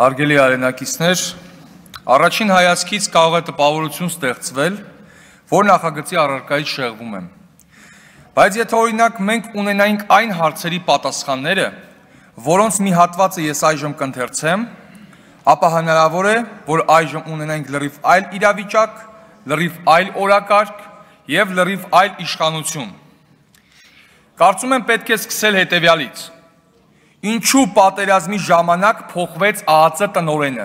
Հարգելի արենակիցներ, առաջին հայացքից կարող է տպավորություն ստեղծվել, որ նախագծի առարկայից շեղվում եմ։ Բայց եթե օրինակ մենք ունենայինք այն հարցերի պատասխանները, որոնց մի հատվածը ես այժմ կընթերցեմ, ապա հնարավոր է, որ այժմ ունենայինք լրիվ այլ իրավիճակ, լրիվ այլ օրակարգ եւ լրիվ այլ իշխանություն։ Կարծում եմ պետք է սկսել հետեւյալից։ Ինչու պատերազմի ժամանակ փոխվեց ԱԱՑ տնորենը։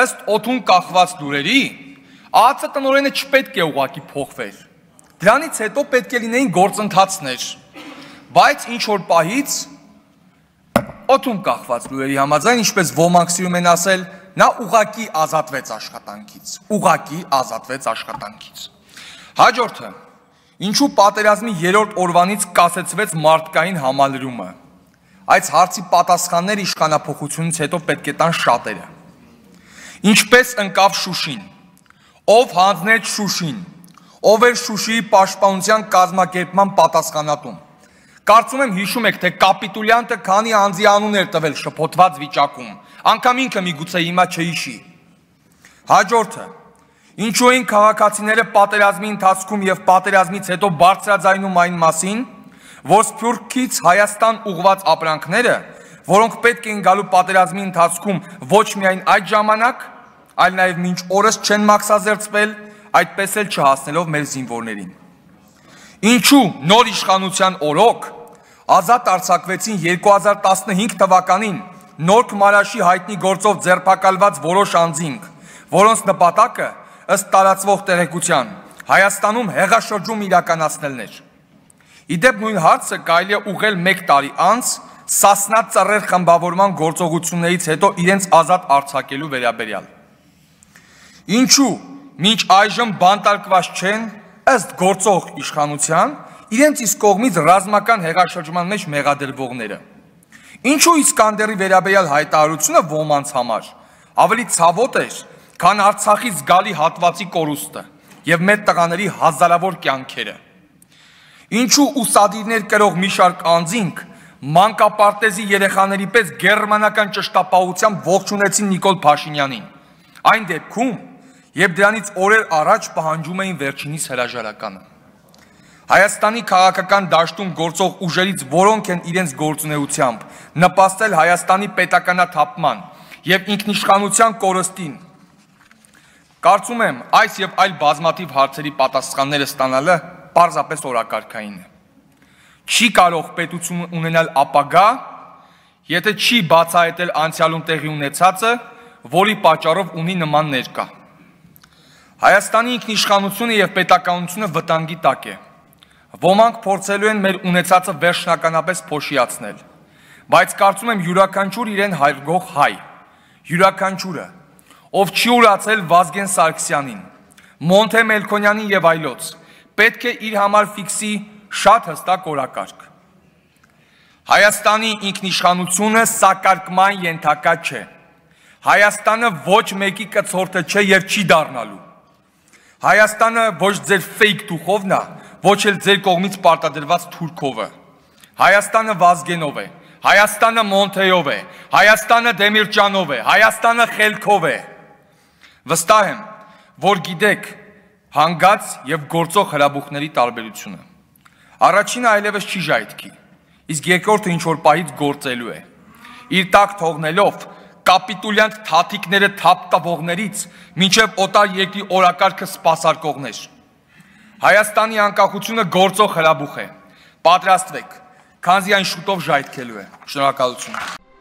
Ըստ օթուն կախված լուրերի, ԱԱՑ տնորենը չպետք է ուղակի փոխվեր։ Դրանից հետո պետք է լինեին գործընթացներ։ Բայց ինչ որ պահից օթուն կախված լուրերի համաձայն, ինչպես ոմանք սիրում են ասել, նա ուղակի ազատվեց աշխատանքից։ Ուղակի ազատվեց աշխատանքից։ Հաջորդը. Ինչու պատերազմի 3-րդ օրվանից կասեցվեց մարդկային համալրումը։ Այս հարցի պատասխանները իշխանապողությունից հետո պետք է տան շատերը։ Ինչպես ընկավ Շուշին։ Ով հանձնեց Շուշին։ Ով էր Շուշիի պաշտպանության կազմակերպման պատասխանատուն։ Կարծում եմ հիշում եք, թե կապիտուլյանտը քանի անձի անուն էր տվել շփոթված վիճակում։ Անկամ ինքը միգուցե հիմա չհիշի։ Հաջորդը. Ինչու են քաղաքացիները պատերազմի ընթացքում եւ պատերազմից հետո բարձրաձայնում այն մասին, որ Սփյուռքից Հայաստան ուղված ապրանքները, որոնք պետք էին գալու պատերազմի ընթացքում ոչ միայն այդ ժամանակ, այլ նաև մինչ օրս չեն մաքսազերծվել, այդպես էլ չհասնելով մեր զինվորներին։ Ինչու նոր իշխանության օրոք ազատ արձակվեցին 2015 թվականին Նորք Մարաշի հայտնի գործով ձերբակալված որոշ անձինք, որոնց նպատակը ըստ տարածվող տեղեկության Հայաստանում հեղաշրջում իրականացնելն էր։ Իդեպ նույն հարցը կարելի է ուղղել 1 տարի անց Սասնա ծռեր խմբավորման գործողություններից հետո իրենց ազատ արձակելու վերաբերյալ։ Ինչու մինչ այժմ բանտարկված չեն ըստ գործող իշխանության իրենց իսկ կողմից ռազմական հեղաշրջման մեջ մեղադրվողները։ Ինչու Իսկանդերի վերաբերյալ հայտարարությունը ոմանց համար ավելի ցավոտ էր, քան Արցախից գալի հատվածի կորուստը եւ մեր տղաների հազարավոր կյանքերը։ Ինչու ուսադիրներ կրող մի շարք անձինք մանկապարտեզի երեխաների պես գերմանական ճշտապահությամբ ողջունեցին Նիկոլ Փաշինյանին։ Այն դեպքում, երբ դրանից օրեր առաջ պահանջում էին վերջինիս հրաժարականը։ Հայաստանի քաղաքական դաշտում գործող ուժերից որոնք են իրենց գործունեությամբ նպաստել Հայաստանի պետականաթափման եւ ինքնիշխանության կորստին։ Կարծում եմ, այս եւ այլ բազմաթիվ հարցերի պատասխանները ստանալը պարզապես օրակարգային է։ Չի կարող պետություն ունենալ ապագա, եթե չի բացահայտել անցյալում տեղի ունեցածը, որի պատճառով ունի նման ներկա։ Հայաստանի ինքնիշխանությունը եւ պետականությունը վտանգի տակ է։ Ոմանք փորձելու են մեր ունեցածը վերջնականապես փոշիացնել, բայց կարծում եմ յուրաքանչյուր իրեն հայրգող հայ, յուրաքանչյուրը, ով չի ուրացել Վազգեն Սարգսյանին, Մոնթե Մելքոնյանին եւ այլոց, պետք է իր համար ֆիքսի շատ հստակ օրակարգ։ Հայաստանի ինքնիշխանությունը սակարկման ենթակա չէ։ Հայաստանը ոչ մեկի կցորդը չէ եւ չի դառնալու։ Հայաստանը ոչ ձեր ֆեյք դուխովն է, ոչ էլ ձեր կողմից պարտադրված թուրքովը։ Հայաստանը Վազգենով է, Հայաստանը Մոնթեյով է, Հայաստանը Դեմիրճանով է, Հայաստանը Խելքով է։ Վստահ եմ, որ գիտեք, հանգած եւ գործող հրաբուխների տարբերությունը։ Առաջինը այլևս չի ժայթքի, իսկ երկրորդը ինչ որ պահից գործելու է։ Իր տակ թողնելով կապիտուլյանտ թաթիկները թափտվողներից մինչև օտար երկրի օրակարգը սпасարկողներ։ Հայաստանի անկախությունը գործող հրաբուխ է։ Պատրաստվեք, քանզի այն շուտով ժայթքելու է։ Շնորհակալություն։